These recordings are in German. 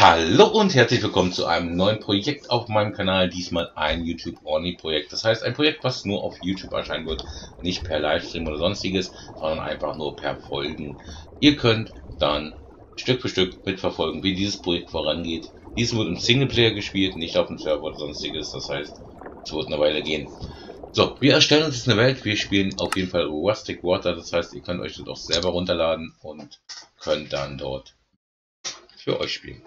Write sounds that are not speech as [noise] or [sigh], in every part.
Hallo und herzlich willkommen zu einem neuen Projekt auf meinem Kanal, diesmal ein YouTube-Only-Projekt. Das heißt, ein Projekt, was nur auf YouTube erscheinen wird, nicht per Livestream oder sonstiges, sondern einfach nur per Folgen. Ihr könnt dann Stück für Stück mitverfolgen, wie dieses Projekt vorangeht. Dies wird im Singleplayer gespielt, nicht auf dem Server oder sonstiges, das heißt, es wird eine Weile gehen. So, wir erstellen uns jetzt eine Welt, wir spielen auf jeden Fall Rustic Water, das heißt, ihr könnt euch das auch selber runterladen und könnt dann dort für euch spielen.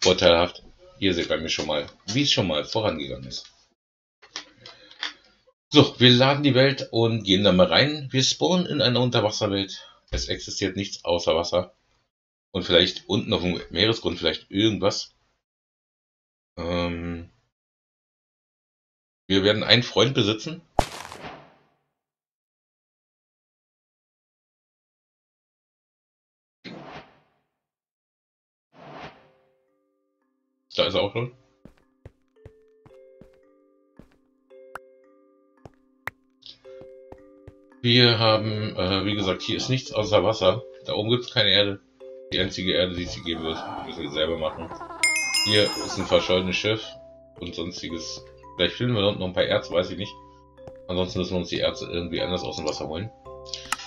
Vorteilhaft, ihr seht bei mir schon mal, wie es schon mal vorangegangen ist. So, wir laden die Welt und gehen da mal rein. Wir spawnen in einer Unterwasserwelt. Es existiert nichts außer Wasser. Und vielleicht unten auf dem Meeresgrund vielleicht irgendwas. Ähm wir werden einen Freund besitzen. Da ist er auch schon. Wir haben, äh, wie gesagt, hier ist nichts außer Wasser. Da oben gibt es keine Erde. Die einzige Erde, die es hier geben wird, müssen wir selber machen. Hier ist ein verschollenes Schiff und sonstiges. Vielleicht finden wir dort noch ein paar Erze, weiß ich nicht. Ansonsten müssen wir uns die Erze irgendwie anders aus dem Wasser holen.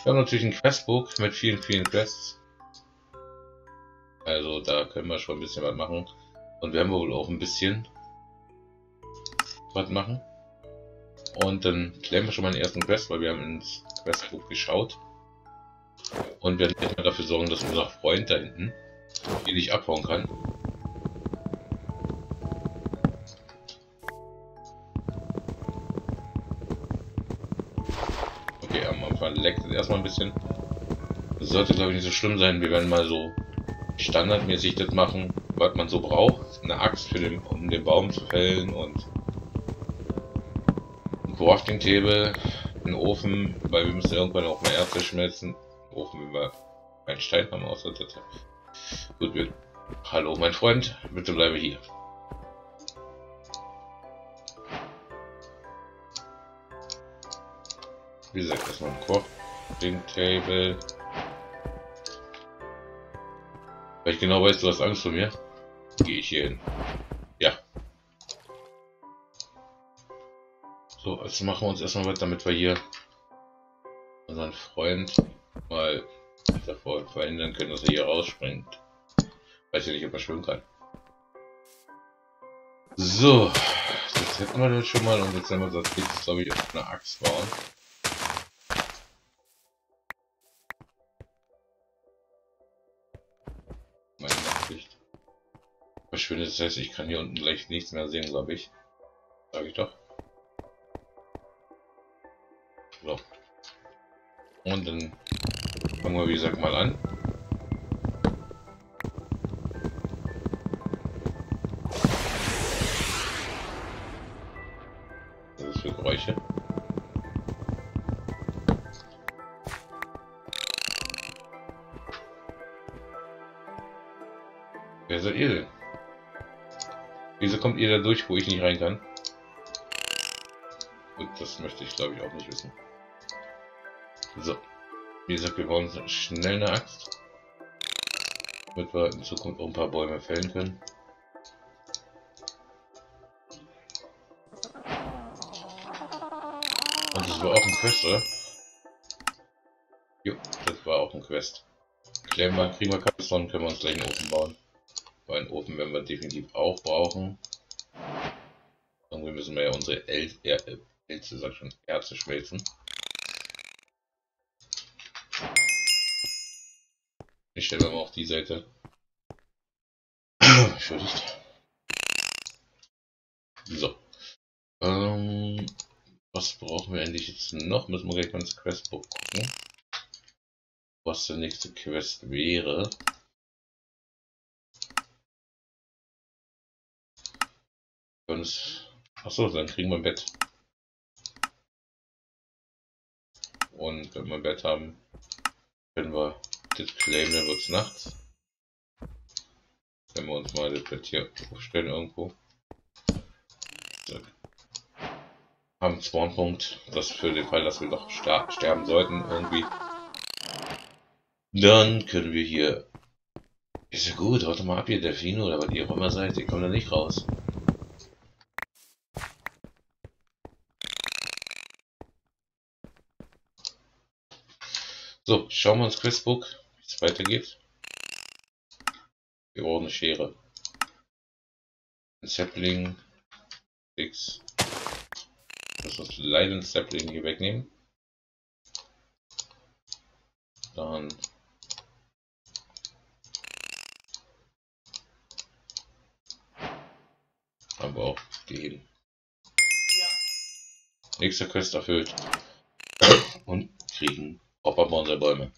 Wir haben natürlich ein Questbook mit vielen, vielen Quests. Also da können wir schon ein bisschen was machen. Und werden wir wohl auch ein bisschen was machen. Und dann klären wir schon mal den ersten Quest, weil wir haben ins Questbuch geschaut. Und werden jetzt dafür sorgen, dass unser Freund da hinten hier nicht abhauen kann. Okay, am Anfang leckt es erstmal ein bisschen. Das sollte glaube ich nicht so schlimm sein. Wir werden mal so standardmäßig das machen was man so braucht. Eine Axt, für den, um den Baum zu fällen und ein Crafting Table, einen Ofen, weil wir müssen irgendwann auch mal Erze schmelzen. Ofen, wenn wir einen Stein haben das. Gut, wir. Hallo, mein Freund, bitte bleibe hier. Wie gesagt, erstmal ein Crafting Table. Weil ich genau weiß, du hast Angst vor mir gehe ich hier hin. Ja. So, also machen wir uns erstmal weiter, damit wir hier unseren Freund mal davor verhindern können, dass er hier rausspringt. Weiß ja nicht, ob er schwimmen kann. So, das hätten wir dann schon mal und jetzt haben wir das jetzt glaube ich auf eine Axt bauen. Verschwindet. Das heißt, ich kann hier unten gleich nichts mehr sehen, glaube ich. Sage ich doch. So. Und dann fangen wir, wie gesagt, mal an. Kommt ihr da durch, wo ich nicht rein kann? Gut, das möchte ich glaube ich auch nicht wissen. So. Wie gesagt, wir brauchen schnell eine Axt. Damit wir in Zukunft auch ein paar Bäume fällen können. Und das war auch ein Quest, oder? Jo, das war auch ein Quest. Klären wir, kriegen wir Kapseln, können wir uns gleich einen Ofen bauen. Weil einen Ofen werden wir definitiv auch brauchen. Irgendwie müssen wir ja unsere El er Elze, sag schon, Erze schmelzen. Ich stelle mal auf die Seite. [coughs] Entschuldigt. So. Ähm, was brauchen wir eigentlich jetzt noch? Müssen wir gleich mal ins Questbook gucken. Was der nächste Quest wäre. Sonst. Achso, dann kriegen wir ein Bett. Und wenn wir ein Bett haben, können wir das claimen, dann wird es nachts. Wenn wir uns mal das Bett hier aufstellen irgendwo. So. Haben Spawnpunkt, das für den Fall, dass wir doch sterben sollten irgendwie. Dann können wir hier Ist ja gut, haut mal ab, ihr Delfino oder was ihr auch immer seid. Ihr kommt da nicht raus. So, schauen wir uns Questbook, wie es weitergeht. Wir Schere. Ein Sapling. X. Das muss leider ein Sapling hier wegnehmen. Dann aber auch gehen. Nächster Quest erfüllt. Und kriegen Hopperbauern der Bäume.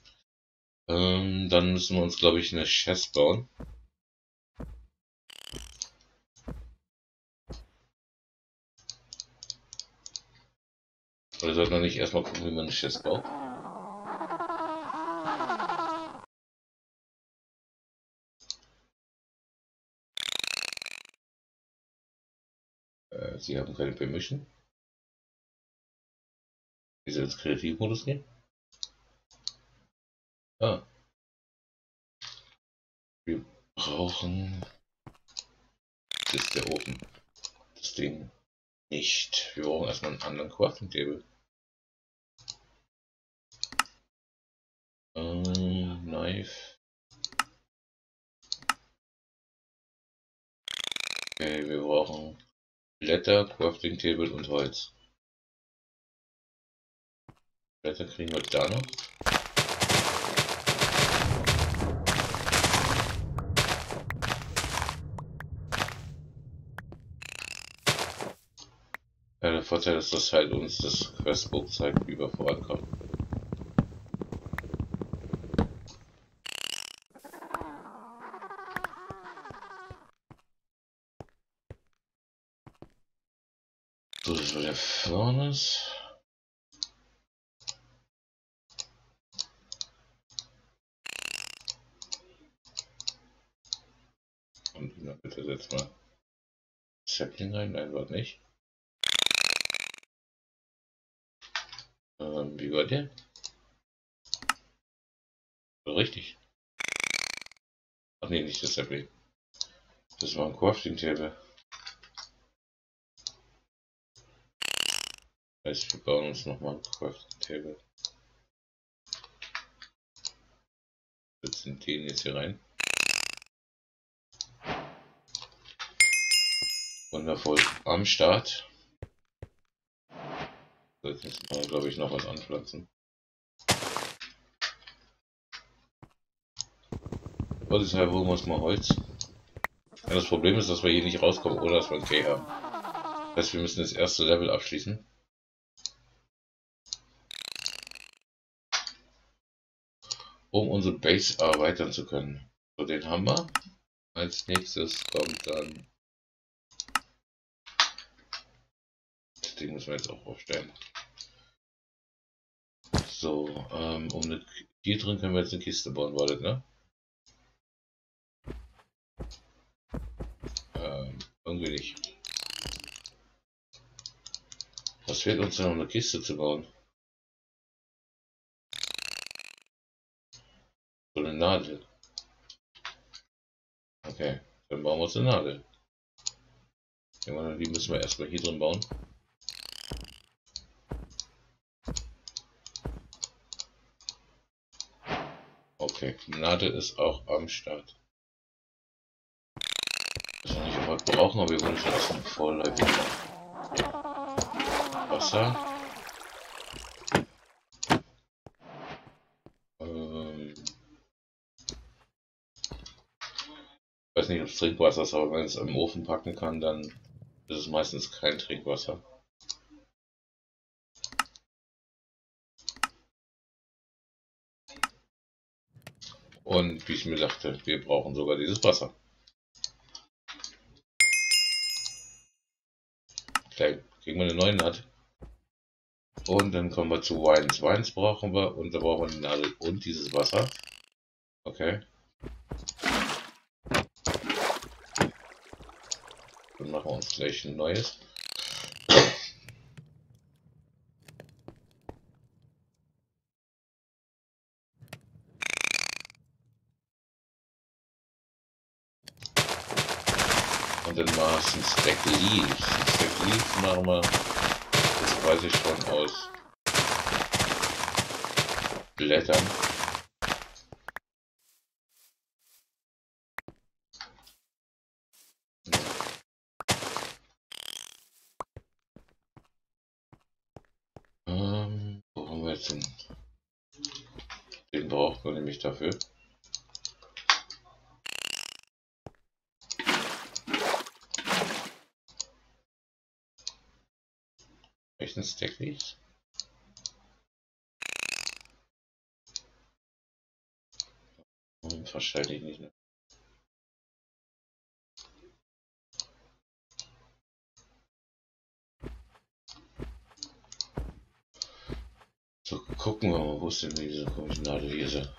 Ähm, dann müssen wir uns, glaube ich, eine Chest bauen. Oder sollten wir nicht erstmal gucken, wie man eine Chest baut? Äh, Sie haben keine Permission. Wie soll ins Kreativmodus gehen? Ah. Wir brauchen. Das ist der Ofen. Das Ding nicht. Wir brauchen erstmal einen anderen Crafting Table. Ähm, Knife. Okay, wir brauchen Blätter, Crafting Table und Holz. Blätter kriegen wir da noch. Vorteil ist, dass halt uns das Questbook zeigt, wie wir vorankommen. So, das war der Furnace. Und na bitte setz mal Sapling rein, nein, war nicht. Ähm, wie war der? Richtig. Ach nee, nicht das Sapling. Das war ein Crafting Table. Heißt, wir bauen uns nochmal ein Crafting Table. Setzen den jetzt hier rein. Wundervoll. Am Start. Jetzt müssen wir, glaube ich, noch was anpflanzen. Vorsichtshalber holen wir uns mal Holz. Ja, das Problem ist, dass wir hier nicht rauskommen, ohne dass wir ein Key haben. Das heißt, wir müssen das erste Level abschließen. Um unsere Base erweitern zu können. So, den haben wir. Als nächstes kommt dann... Ding müssen wir jetzt auch aufstellen. So, ähm, um eine, hier drin können wir jetzt eine Kiste bauen, wartet, ne? Ähm, irgendwie nicht. Was fehlt uns denn, um eine Kiste zu bauen? So eine Nadel. Okay, dann bauen wir uns eine Nadel. Die müssen wir erstmal hier drin bauen. Okay, Nadel ist auch am Start. Das wir nicht sofort brauchen, aber wir wollen schon erstmal vorläufig Wasser. Ähm ich weiß nicht, ob es Trinkwasser ist, aber wenn es im Ofen packen kann, dann ist es meistens kein Trinkwasser. Und wie ich mir dachte, wir brauchen sogar dieses Wasser. Gleich kriegen wir eine neue Naht. Und dann kommen wir zu Weins. Weins brauchen wir und da brauchen wir eine Nadel und dieses Wasser. Okay. Dann machen wir uns gleich ein neues. Dann war es ein Stack. Ein Stack Leaves machen wir, das weiß ich schon aus Blättern. Ähm, wo haben wir jetzt den? Den braucht man nämlich dafür. Welchen Stack liegt? Wahrscheinlich nicht. Ne? So, gucken wir mal, wo ist denn diese komischen Nadelhese?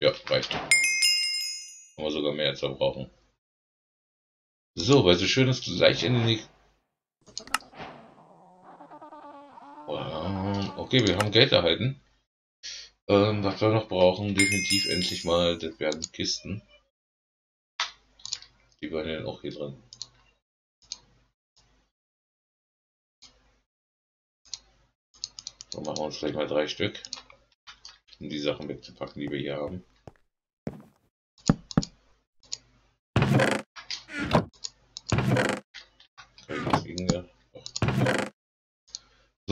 Ja, reicht. Haben wir sogar mehr wir brauchen. So, weil so schön ist, gleich in die... Okay, wir haben Geld erhalten. Ähm, was wir noch brauchen, definitiv endlich mal, das werden Kisten. Die waren ja auch hier drin. So machen wir uns gleich mal drei Stück, um die Sachen wegzupacken, die wir hier haben.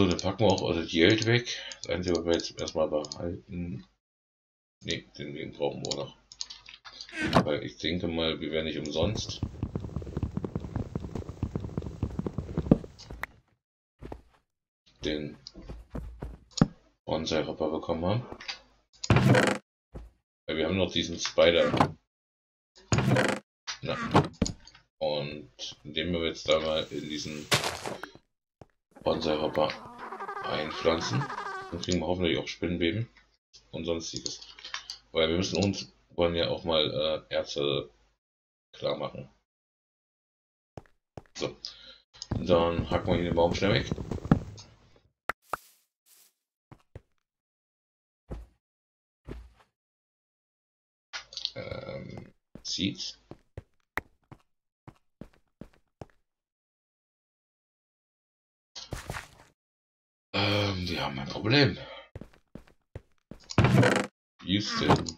So, dann packen wir auch das Geld weg. Das Einzige, was wir jetzt erstmal behalten. Ne, den, den brauchen wir noch. Weil ich denke mal, wir werden nicht umsonst. Den Bonsai-Rapper bekommen haben. Weil wir haben noch diesen Spider. Na. Und indem wir jetzt da mal in diesen Bonsai-Hopper einpflanzen. Dann kriegen wir hoffentlich auch Spinnenbeben und sonstiges. Weil wir müssen uns wollen ja auch mal äh, Erze klar machen. So. Dann hacken wir hier den Baum schnell weg. Ähm, Seeds. Ähm, die haben ein Problem. Houston.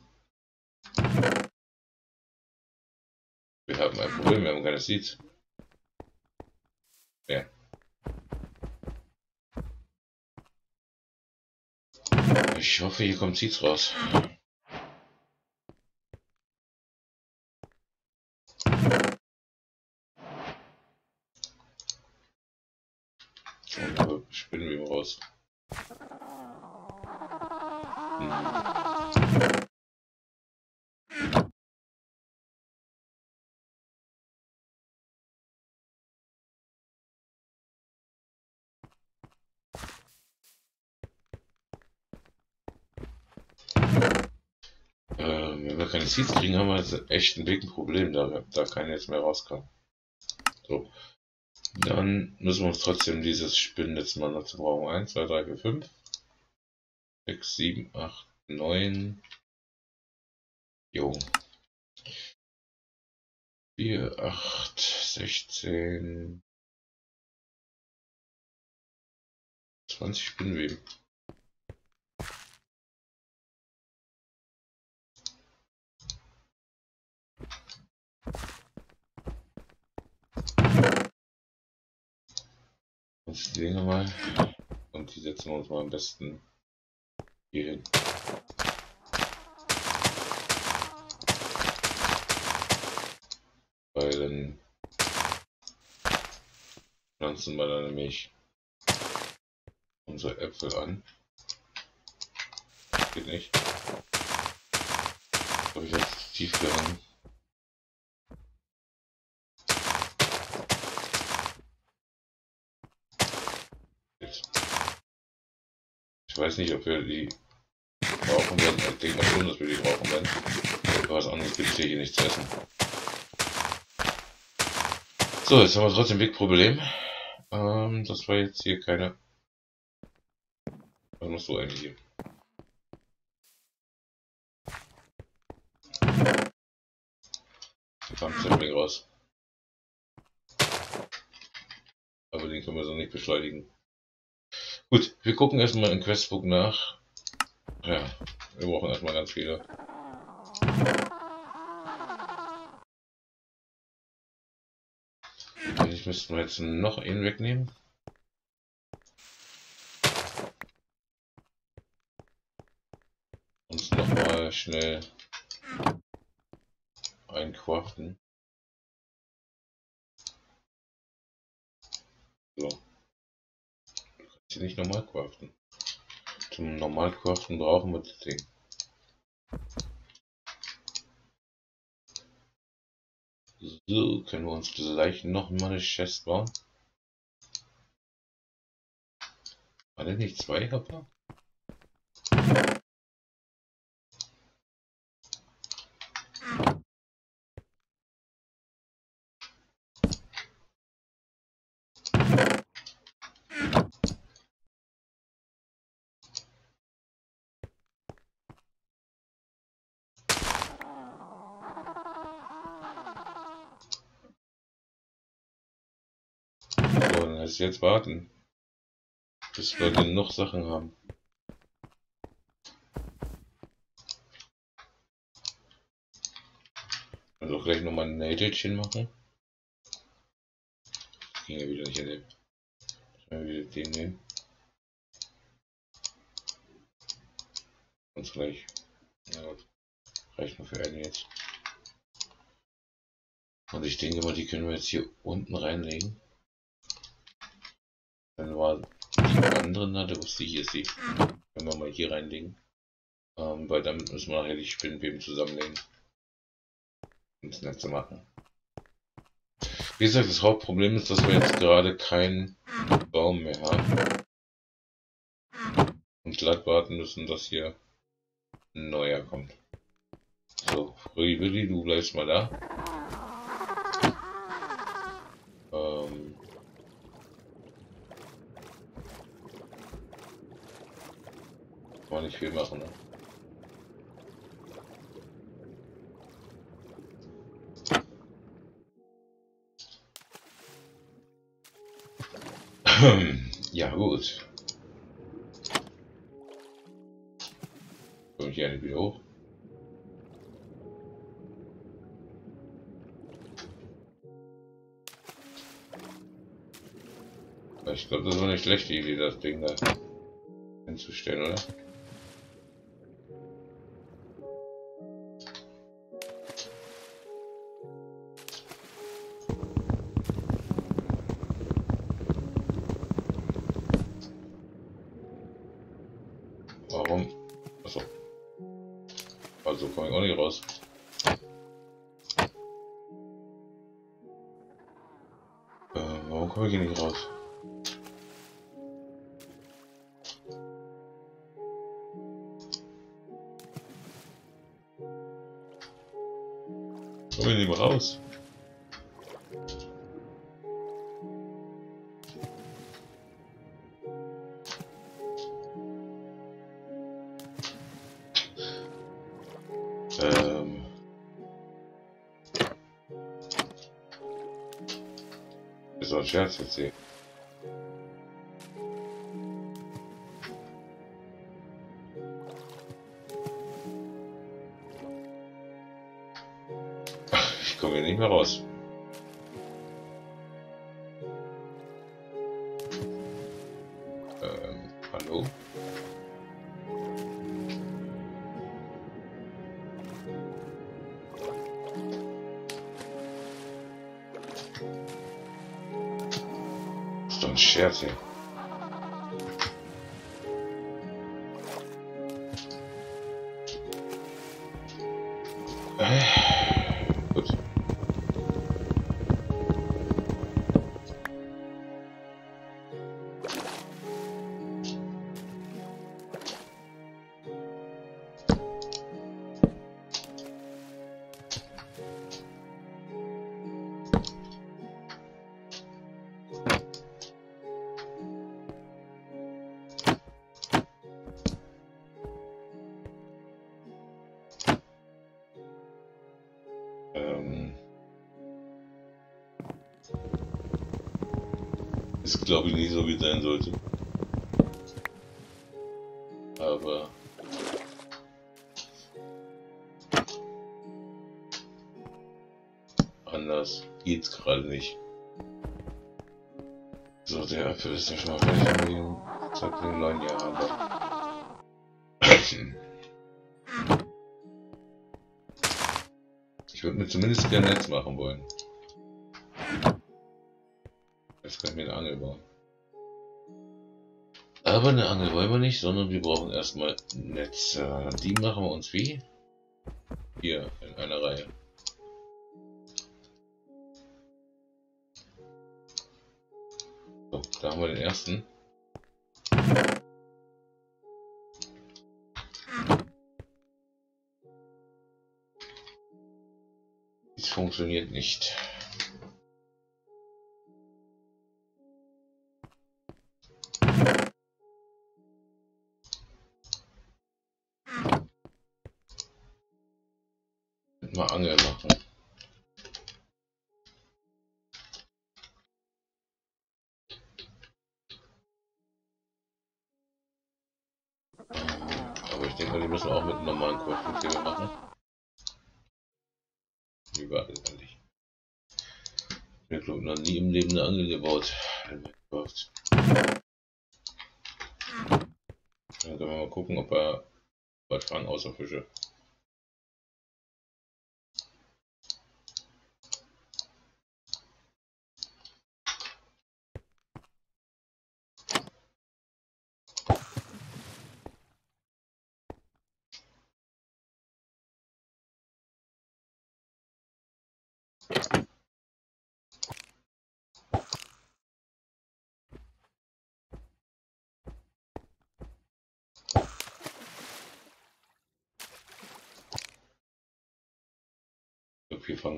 Wir haben ein Problem, wir haben keine Seeds. Ja. Ich hoffe, hier kommt Seeds raus. Spinnenweben raus. Hm. Ähm, wenn wir keine Seeds kriegen, haben wir jetzt echt ein dicken Problem, da, da keiner jetzt mehr rauskommt. So. Dann müssen wir uns trotzdem dieses Spinnennetz mal dazu brauchen. 1, 2, 3, 4, 5, 6, 7, 8, 9. Jo. 4, 8, 16. 20 Spinnweben. Jetzt sehen wir mal. Und die setzen wir uns mal am besten hier hin. Weil dann pflanzen wir dann nämlich unsere Äpfel an. Geht nicht. Habe ich jetzt tief gehangen. Ich weiß nicht, ob wir die brauchen werden. Ich denke mal schon, dass wir die brauchen werden. Was anderes gibt es hier, hier nicht zu essen. So, jetzt haben wir trotzdem ein Big Problem. Ähm, das war jetzt hier keine... Was machst du eigentlich hier? Sandsammling raus. Aber den können wir so nicht beschleunigen. Gut, wir gucken erstmal in Questbook nach. Ja, wir brauchen erstmal ganz viele. Ich müsste jetzt noch einen wegnehmen. Uns nochmal schnell eincraften. So. Sie nicht normal craften. Zum normal craften brauchen wir das Ding. So, können wir uns gleich noch mal eine Chest bauen. War denn nicht zwei Hopper? Heißt jetzt warten. Bis wir genug Sachen haben. Also gleich nochmal ein Nägelchen machen. ging ja wieder nicht in den. Mal wieder den nehmen. Und gleich. Ja, reicht nur für einen jetzt. Und ich denke mal, die können wir jetzt hier unten reinlegen. Dann war die anderen, da wusste ich hier sie. Können wir mal hier reinlegen. Ähm, weil dann müssen wir nachher die Spinnenweben zusammenlegen. Um das Netz zu machen. Wie gesagt, das Hauptproblem ist, dass wir jetzt gerade keinen Baum mehr haben. Und glatt warten müssen, dass hier ein neuer kommt. So, Willi, du bleibst mal da. Kann nicht viel machen. Ne? [clears throat] ja, gut. Komme ich hier nicht wieder hoch? Ich glaube, das war eine schlechte Idee, das Ding da hinzustellen, oder? Kommen wir Ist doch ein Scherz jetzt hier. mehr raus. Ist glaube ich nicht so wie sein sollte. Aber anders geht's gerade nicht. So, der Apfel ist ja schon mal fertig. Zack, den neuen Jahr haben Ich würde mir zumindest gerne Netz machen wollen. Aber eine Angel wollen wir nicht, sondern wir brauchen erstmal Netz. Die machen wir uns wie? Hier, in einer Reihe. So, da haben wir den ersten. Funktioniert nicht. Im Leben eine Angel gebaut. In Minecraft. Dann können wir mal gucken, ob er was fangen außer Fische.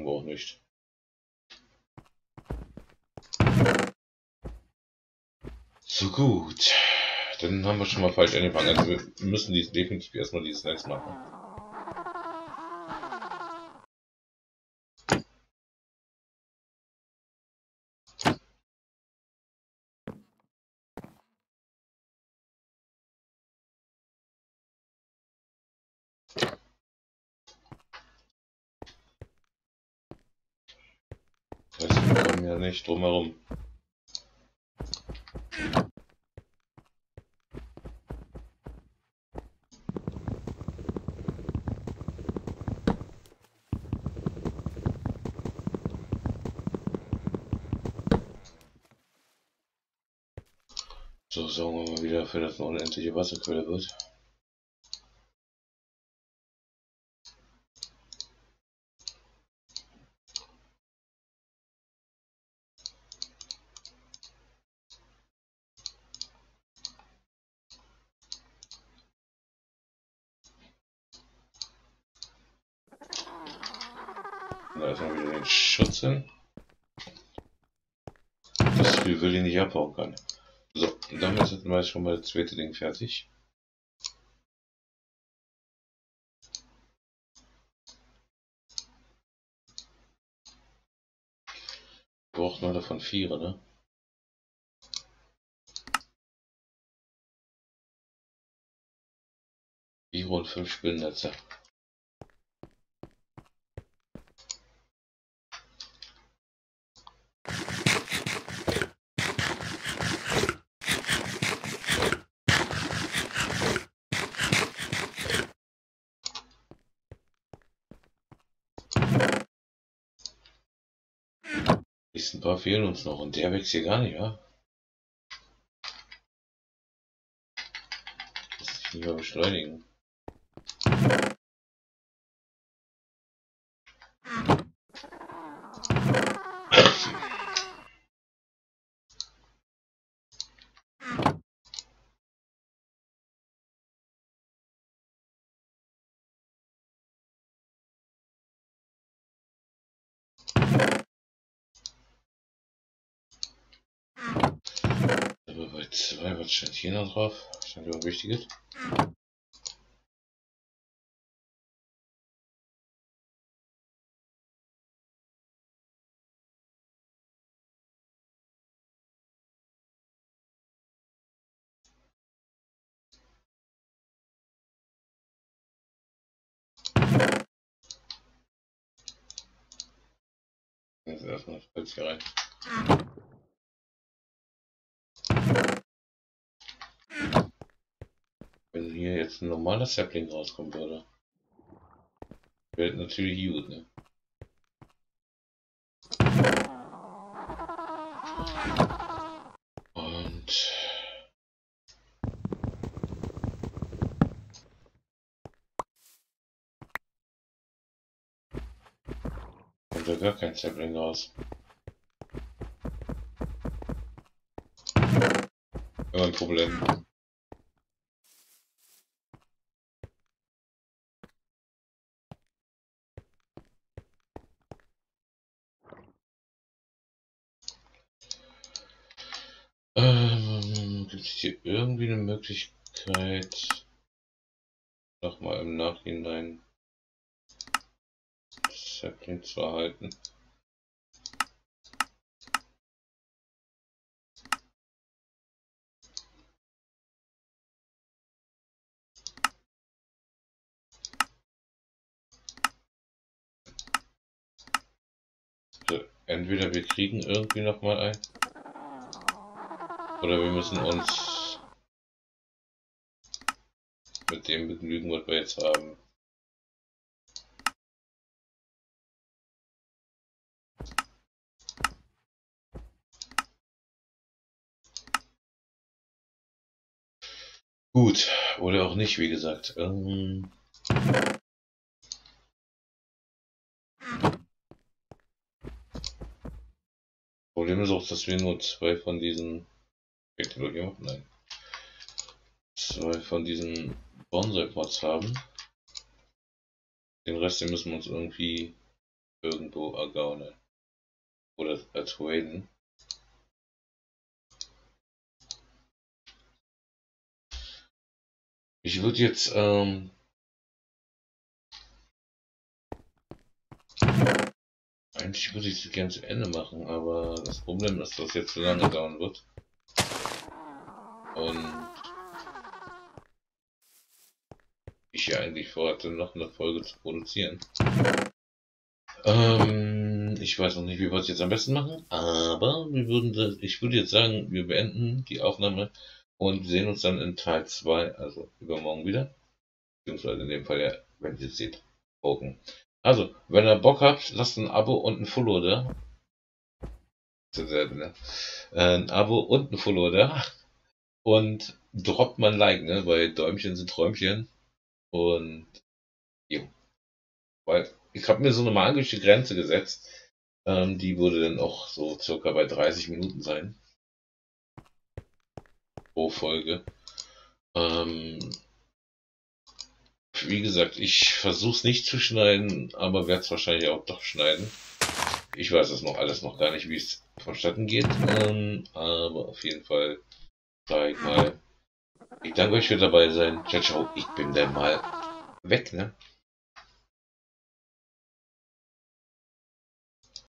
Auch nicht. So gut. Dann haben wir schon mal falsch angefangen. Also wir müssen dies definitiv erstmal dieses Netz machen. Kommen ja nicht drum herum. So, sorgen wir mal wieder dafür, dass eine unendliche Wasserquelle wird. Da ist mal wieder den Schutz hin. Das Spiel will ich nicht abbauen kann. So, damit ist wir schon mal das zweite Ding fertig. Braucht man davon vier, ne? Vier und fünf Spinnennetze. Ist ein paar fehlen uns noch und der wächst hier gar nicht, ja? Das ich nicht mehr beschleunigen. 2, was steht hier noch drauf? Steht überhaupt Wichtiges? Jetzt erstmal das Pilz hier rein. Wenn hier jetzt ein normaler Sapling rauskommen würde, wäre natürlich gut, ne? Und kommt da gar kein Sapling raus. Immer ein Problem. Ähm, gibt es hier irgendwie eine Möglichkeit, nochmal im Nachhinein Sapling zu erhalten? Also, entweder wir kriegen irgendwie nochmal ein. Oder wir müssen uns mit dem begnügen, was wir jetzt haben. Gut, oder auch nicht, wie gesagt. Ähm Problem ist auch, dass wir nur zwei von diesen Technologie? Nein. Zwei von diesen Bonsai-Pots haben. Den Rest den müssen wir uns irgendwie irgendwo ergaunen. Oder ertraden. Ich würde jetzt ähm, eigentlich würde ich es gerne zu Ende machen, aber das Problem ist, dass das jetzt zu lange dauern wird. Und ich ja eigentlich vorhatte, noch eine Folge zu produzieren. Ähm, ich weiß noch nicht, wie wir es jetzt am besten machen, aber wir würden das, ich würde jetzt sagen, wir beenden die Aufnahme und sehen uns dann in Teil 2, also übermorgen wieder. Beziehungsweise in dem Fall ja, wenn ihr es seht, gucken. Also, wenn ihr Bock habt, lasst ein Abo und ein Follow da. Ne? Ein Abo und ein Follow da und droppt man Like, ne? Weil Däumchen sind Träumchen. Und jo. Weil ich habe mir so eine magische Grenze gesetzt. Ähm, die würde dann auch so circa bei 30 Minuten sein. Pro Folge. Ähm, wie gesagt, ich versuche es nicht zu schneiden, aber werde es wahrscheinlich auch doch schneiden. Ich weiß es noch alles noch gar nicht, wie es vonstatten geht. Ähm, aber auf jeden Fall sag ich mal. Ich danke euch für dabei sein. Ciao, ciao. Ich bin dann mal weg, ne?